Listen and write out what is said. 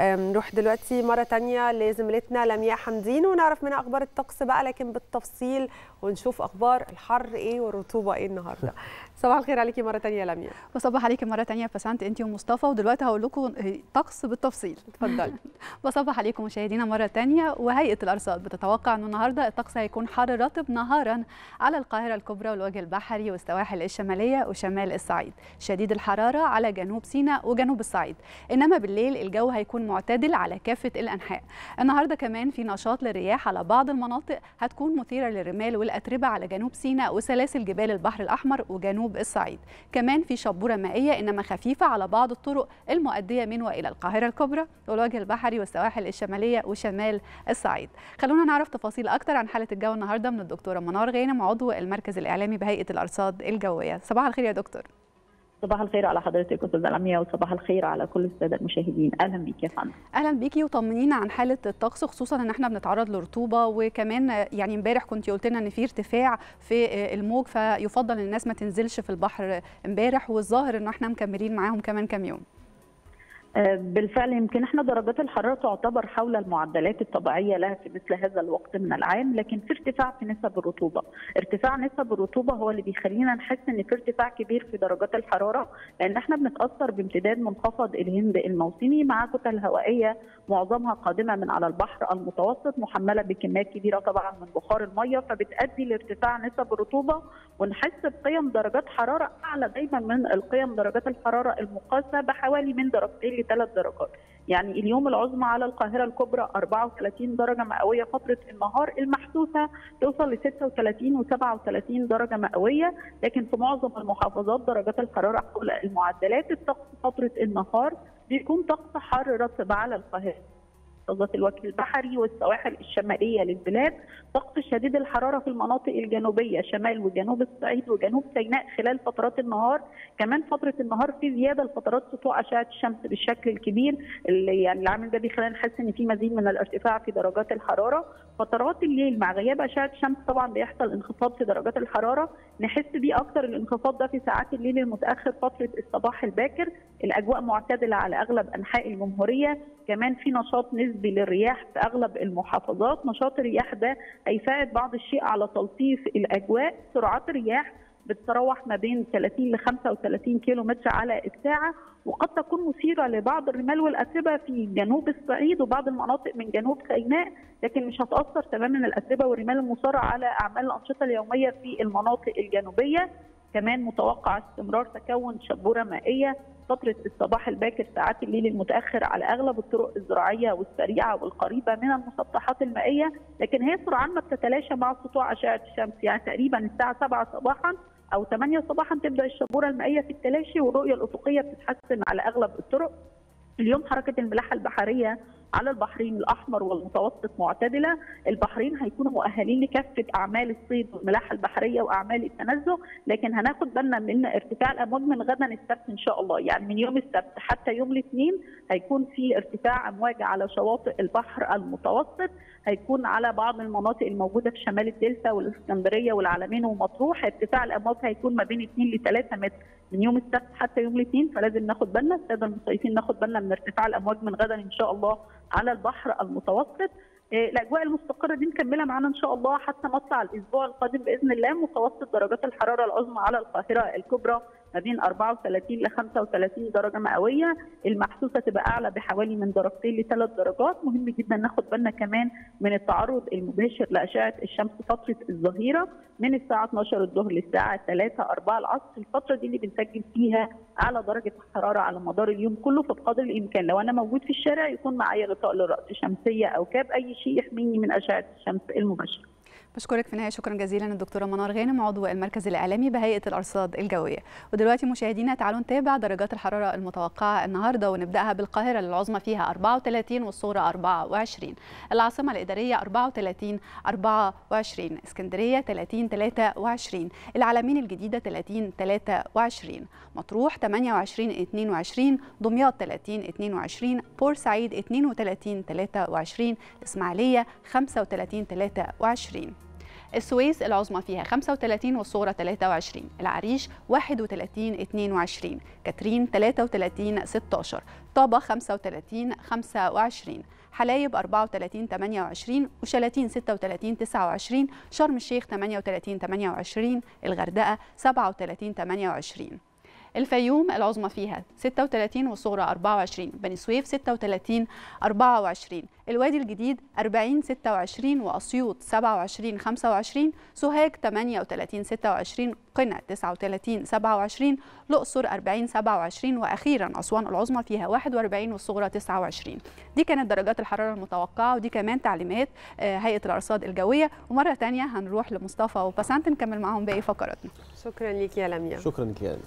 نروح دلوقتي مرة تانية لزميلتنا لمياء حمدين ونعرف منها أخبار الطقس بقى لكن بالتفصيل ونشوف أخبار الحر إيه والرطوبة إيه النهاردة. صباح الخير عليكي مرة تانية يا لمياء. بصبح عليكي مرة تانية بسنت أنت ومصطفى ودلوقتي هقول لكم طقس بالتفصيل. اتفضلي. بصبح عليكم مشاهدينا مرة تانية وهيئة الأرصاد بتتوقع أنه النهاردة الطقس هيكون حر رطب نهارا على القاهرة الكبرى والوجه البحري والسواحل الشمالية وشمال الصعيد. شديد الحرارة على جنوب سيناء وجنوب الصعيد. إنما بالليل الجو هيكون معتدل على كافة الأنحاء. النهاردة كمان في نشاط للرياح على بعض المناطق هتكون مثيرة للرمال والأتربة على جنوب سيناء وسلاسل جبال البحر الأحمر وجنوب الصعيد. كمان في شبورة مائية إنما خفيفة على بعض الطرق المؤدية من وإلى القاهرة الكبرى والوجه البحري والسواحل الشمالية وشمال الصعيد. خلونا نعرف تفاصيل أكتر عن حالة الجو النهاردة من الدكتورة منار غانم عضو المركز الإعلامي بهيئة الأرصاد الجوية. صباح الخير يا دكتور. صباح الخير على حضرتك أستاذة لميا وصباح الخير على كل السادة المشاهدين. أهلا بيك يا فندم. أهلا بيكي وطمنينا عن حالة الطقس خصوصا إن إحنا بنتعرض لرطوبة وكمان يعني إمبارح كنت قلت لنا إن في ارتفاع في الموج فيفضل الناس ما تنزلش في البحر إمبارح والظاهر إن إحنا مكملين معاهم كمان كام يوم. بالفعل يمكن إحنا درجات الحرارة تعتبر حول المعدلات الطبيعية لها في مثل هذا الوقت من العام لكن في ارتفاع في نسب الرطوبة، ارتفاع نسب الرطوبة هو اللي بيخلينا نحس إن في ارتفاع كبير في درجات الحرارة لأن إحنا بنتأثر بامتداد منخفض الهند الموسمي مع كتل هوائية معظمها قادمة من على البحر المتوسط محملة بكميات كبيرة طبعا من بخار المية فبتؤدي لارتفاع نسب الرطوبة ونحس بقيم درجات حرارة أعلى دايما من القيم درجات الحرارة المقاسة بحوالي من درجتين ثلاث درجات. يعني اليوم العظمى على القاهرة الكبرى 34 درجة مئوية فترة النهار المحسوسة توصل ل 36 و 37 درجة مئوية لكن في معظم المحافظات درجات الحرارة حول المعدلات الطقس فترة النهار بيكون طقس حار رطب على القاهرة. محافظات الوجه البحري والسواحل الشمالية للبلاد طقس شديد الحرارة في المناطق الجنوبية شمال وجنوب الصعيد وجنوب سيناء خلال فترات النهار. كمان فترة النهار في زيادة لفترات سطوع أشعة الشمس بالشكل الكبير اللي يعني العامل ده بيخلينا نحس إن في مزيد من الارتفاع في درجات الحرارة. فترات الليل مع غياب أشعة الشمس طبعا بيحصل انخفاض في درجات الحرارة. نحس بيه أكتر الانخفاض ده في ساعات الليل المتأخر فترة الصباح الباكر. الأجواء معتدلة على أغلب أنحاء الجمهورية. كمان في نشاط نسبي للرياح في أغلب المحافظات. نشاط الرياح ده هيساعد بعض الشيء على تلطيف الأجواء. سرعات الرياح بتتراوح ما بين 30 ل 35 كيلو متر على الساعة وقد تكون مثيرة لبعض الرمال والاتربه في جنوب الصعيد وبعض المناطق من جنوب سيناء لكن مش هتأثر تماما الاتربه والرمال المثاره على أعمال الأنشطة اليومية في المناطق الجنوبية. كمان متوقع استمرار تكون شبورة مائية فترة الصباح الباكر ساعات الليل المتأخر على أغلب الطرق الزراعية والسريعة والقريبة من المسطحات المائية لكن هي سرعان ما بتتلاشى مع سطوع أشعة الشمس يعني تقريبا الساعة 7 صباحا أو 8 صباحا تبدأ الشبورة المائية في التلاشي والرؤية الأفقية بتتحسن على أغلب الطرق. اليوم حركة الملاحة البحرية على البحرين الأحمر والمتوسط معتدلة، البحرين هيكونوا مؤهلين لكافة أعمال الصيد والملاحة البحرية وأعمال التنزه، لكن هناخد بالنا من ارتفاع الأمواج من غدا السبت إن شاء الله، يعني من يوم السبت حتى يوم الاثنين هيكون في ارتفاع أمواج على شواطئ البحر المتوسط، هيكون على بعض المناطق الموجودة في شمال الدلتا والإسكندرية والعلمين ومطروح. ارتفاع الأمواج هيكون ما بين 2 ل 3 متر. من يوم السبت حتى يوم الاثنين فلازم ناخد بالنا الساده المصيفين ناخد بالنا من ارتفاع الأمواج من غدا إن شاء الله على البحر المتوسط. الأجواء المستقرة دي مكملة معانا إن شاء الله حتى مطلع الأسبوع القادم بإذن الله متوسط درجات الحرارة العظمى على القاهرة الكبرى ما بين 34 ل 35 درجة مئوية. المحسوسة تبقى أعلى بحوالي من درجتين لثلاث درجات. مهم جدا ناخد بالنا كمان من التعرض المباشر لأشعة الشمس فترة الظهيرة من الساعة 12 الظهر للساعة 3 4 العصر. الفترة دي اللي بنسجل فيها أعلى درجة الحراره على مدار اليوم كله فبقدر الإمكان لو أنا موجود في الشارع يكون معايا غطاء للرأس شمسيه أو كاب أي شيء يحميني من أشعة الشمس المباشرة. بشكرك في النهاية. شكرا جزيلا. الدكتورة منار غانم عضو المركز الإعلامي بهيئة الأرصاد الجوية. ودلوقتي مشاهدينا تعالوا نتابع درجات الحرارة المتوقعة النهارده ونبدأها بالقاهرة العظمى فيها 34 والصورة 24 العاصمة الإدارية 34 24 اسكندرية 30 23 العلمين الجديدة 30 23 مطروح 28 22 دمياط 30 22 بورسعيد 32 23 الاسماعيليه 35 23 السويس العظمى فيها 35 والصغرى 23 العريش 31 22 كاترين 33 16 طابة 35 25 حلايب 34 28 وشلاتين 36 29 شرم الشيخ 38 28 الغردقة 37 28 الفيوم العظمى فيها 36 والصغرى 24 بني سويف 36 24 الوادي الجديد 40 26 وأسيوط 27 25 سوهاج 38 26 قنا 39 27 الأقصر 40 27 وأخيرا أسوان العظمى فيها 41 والصغرى 29 دي كانت درجات الحرارة المتوقعة ودي كمان تعليمات هيئة الأرصاد الجوية. ومرة ثانية هنروح لمصطفى وبسنت نكمل معاهم باقي فقراتنا. شكرا ليك يا لميا. شكرا لك يا